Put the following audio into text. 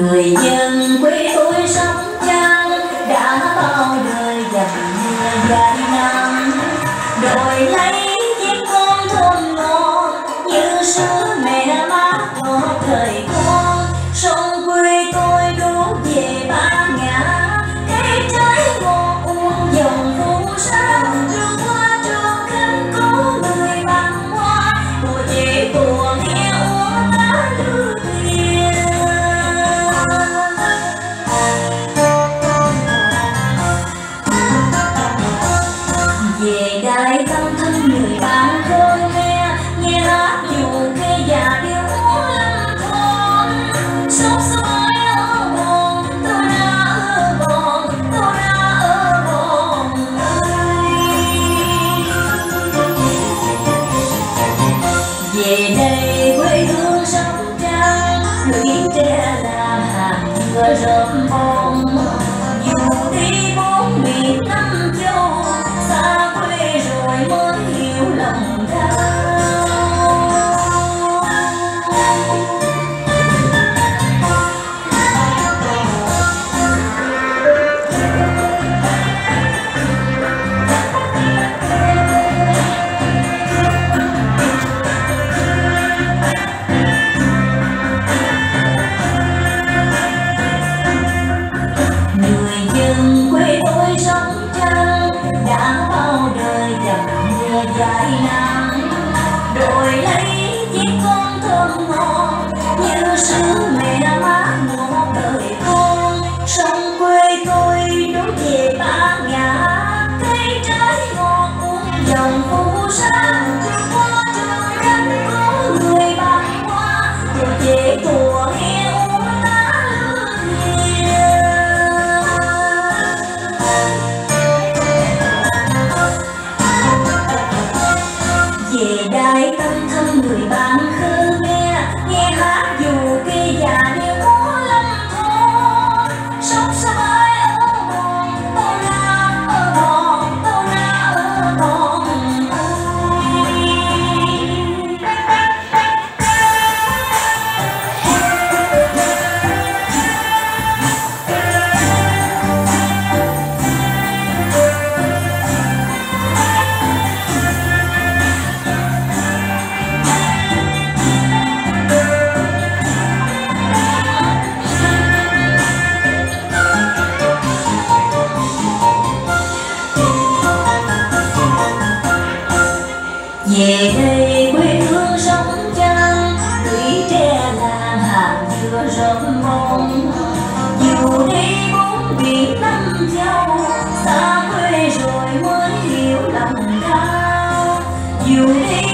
Người dân quê tôi sóc trăng đã bao đời dầm mưa dài năm. Đôi về đại tâm thân người bạn thương nghe nghe hát dù khi già điêu múa lâm thôn sốt sôi ở bồn tôi đã ở bồn tôi đã ở bồn về đây quê hương sông trăng người trẻ làm hàng mưa rộm bông như sữa mẹ má ngọt đời con sông quê tôi đổ về ba ngã cây trái ngọt uống dòng phù sa đường qua trường canh có người bằng hoa rồi về tùa nghe uống lá lưu về đại tâm thân người bạn về đây quê hương sống chân tuổi trẻ làng hàng dừa rộng mong. Dù đi bốn biển năm châu xa quê rồi mới hiểu lòng cao dù đi